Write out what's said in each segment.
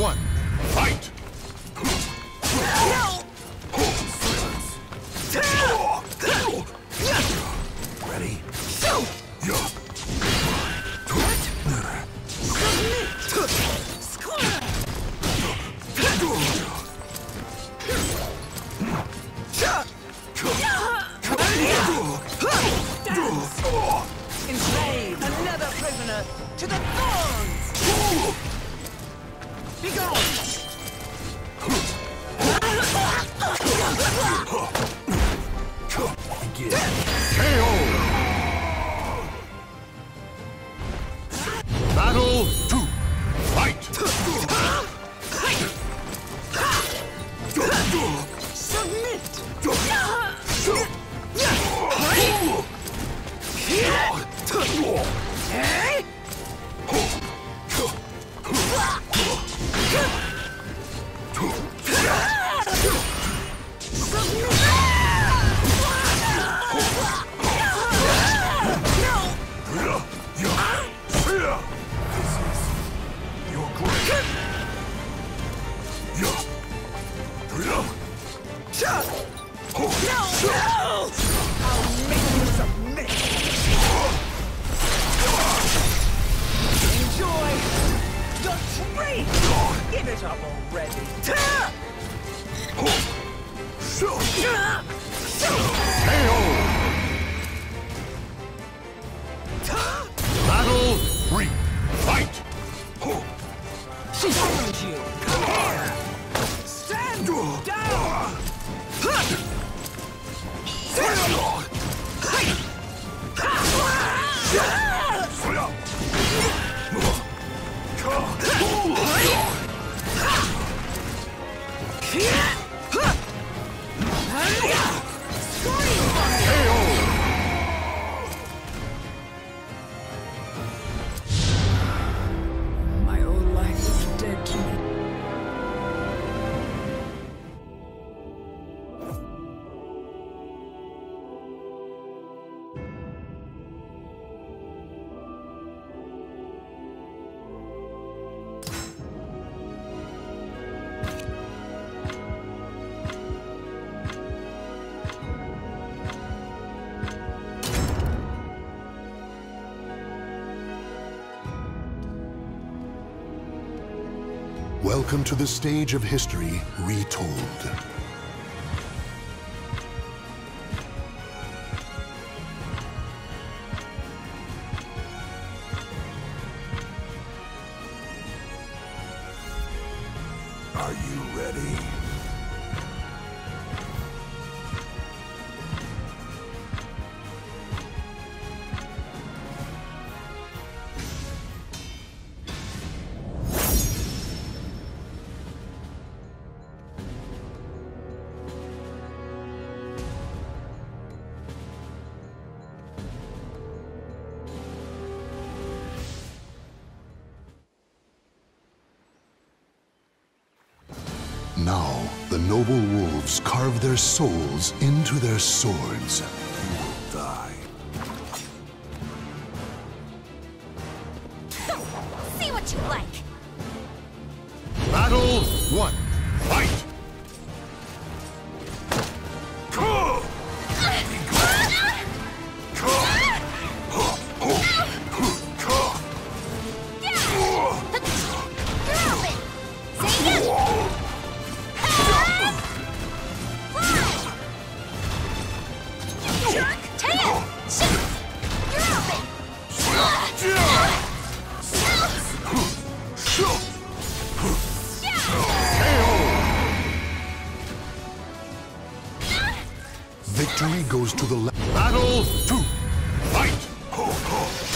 one. Fight! Welcome to the stage of history retold. Are you ready? Now, the noble wolves carve their souls into their swords. Battle 2. Fight!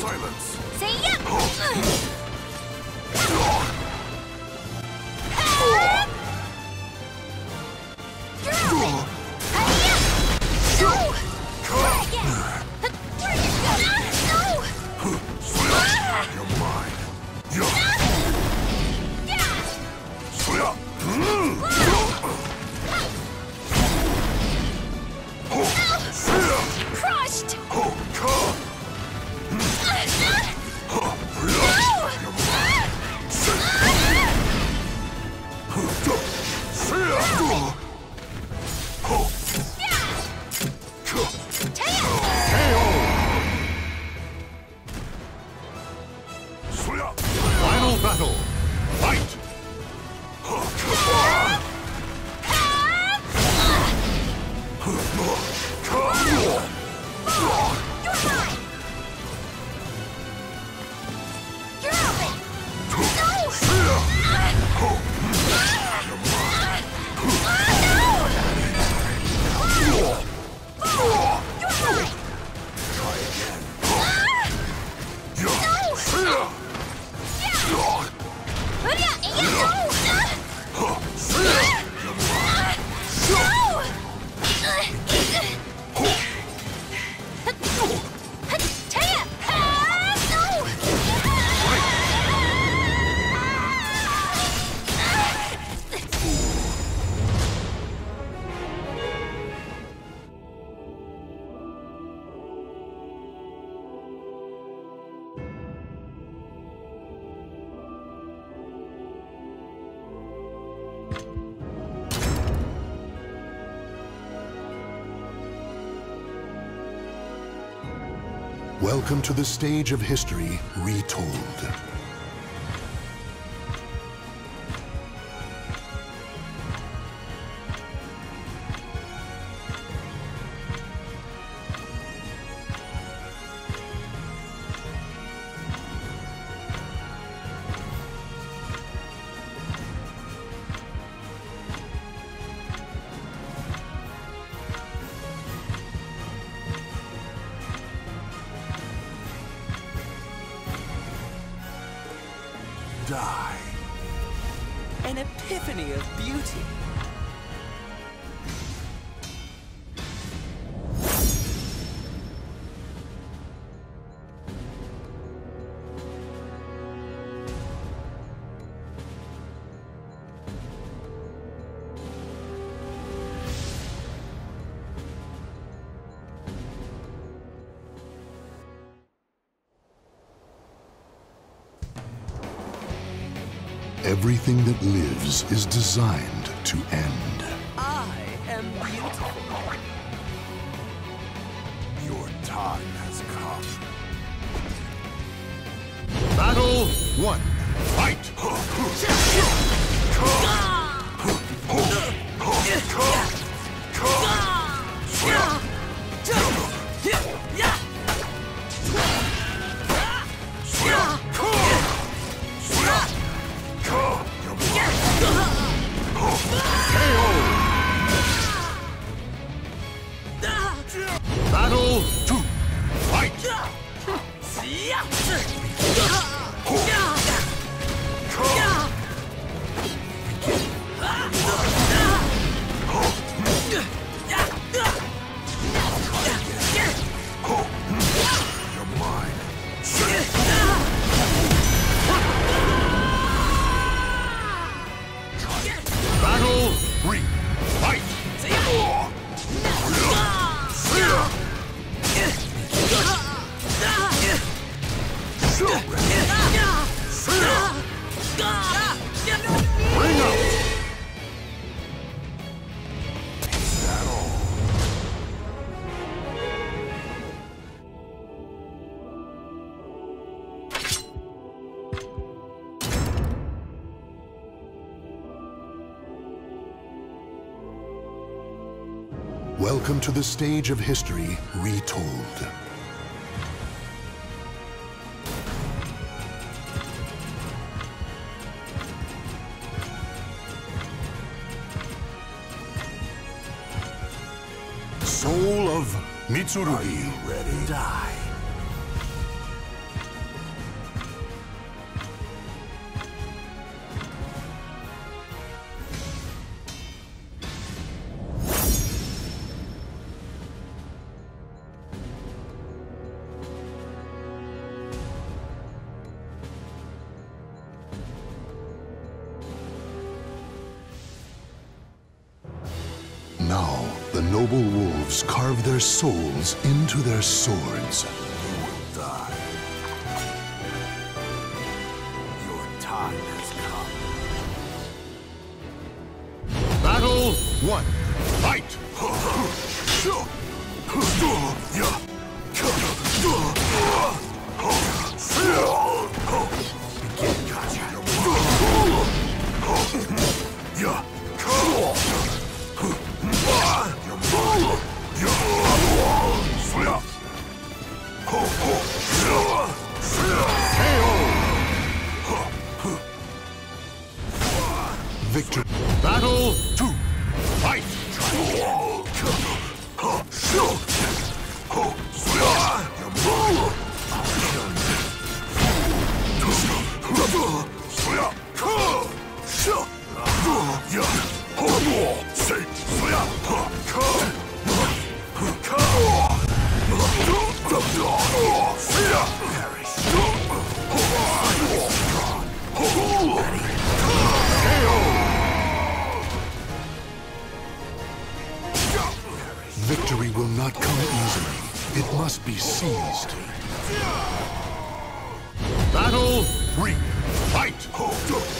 Silence. Say yep! Final battle. Fight. You're mine! You're open! No! Welcome to the stage of history retold. Die. An epiphany of beauty. Everything that lives is designed to end. I am beautiful. Your time has come. Battle one. Fight. Ah! Battle Welcome to the stage of history retold. Soul of Mitsurugi. Ready? Die. Now, the noble wolves carve their souls into their swords. You will die. Your time has come. Battle one. Fight! Victor. Victory will not come easily. It must be seized. Battle three. Fight!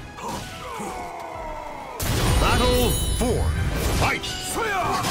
Battle four. Fight!